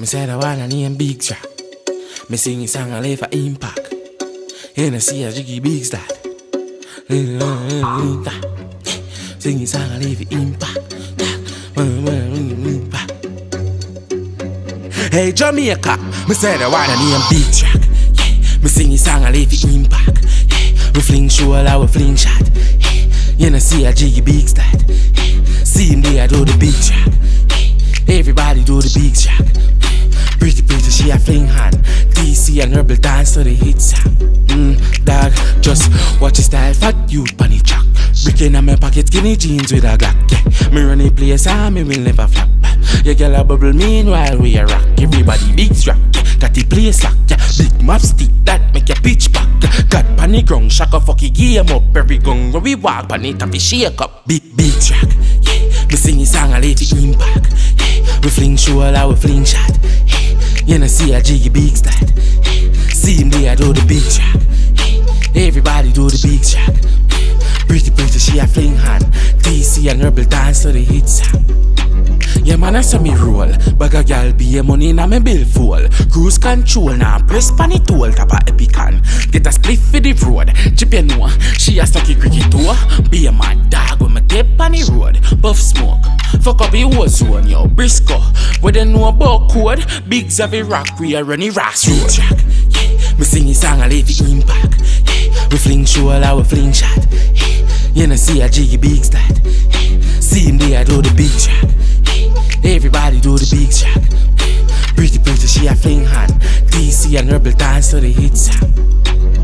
Me said I wanna name Biggs Roc. Me sing a song I live for impact. And I see a jiggy big start. Sing a song I live for impact. Hey Jamaica, me said I wanna name Big. Yeah, me sing a song I live for impact. We fling shoulder, we fling shot. Yeah, you know see a jiggy big. Yeah, see him there do the Biggs Roc. Everybody do the Biggs Roc. A fling hand DC and herbal dance to the hit song mm, Dog, just watch his style Fat youth bunny track Brickin' in my pocket skinny jeans with a glock yeah. Me run the place and me will never flop Your girl a bubble meanwhile we a rock Everybody big strap yeah. Got the place locked yeah. Big map stick that make your pitch back. Got panic ground shock a fucking game up Every gun where we walk pan it and we shake up Big big track yeah. Me sing a song a let it impact yeah. We fling shoulder we fling shot. You know, see a jiggy big start. See him there do the Biggs Roc. Everybody do the Biggs Roc. Pretty pretty, she a fling hand. DC and herbal dance to the hit song. Yeah, man, I saw me roll. Bag a gal be a money na me bill full. Cruise control now, press pan it all, tap a epican. Get a split for the road. Chip you know, she a sucky cricket tour. Be a mad dog when me dip on the road. Buff smoke, fuck up the whole zone, yo. Briscoe, where they know about code. Big Zavy rock, we are running ras road. Track, yeah. Me sing a song, I leave the impact. Yeah. We fling shoulder, we fling shot. Yeah. You know, see a jiggy big start. Yeah. See him there, do the Biggs Roc. Everybody do the Biggs Roc. Pretty pretty, she a fling hand. DC and herbal dance to the hit.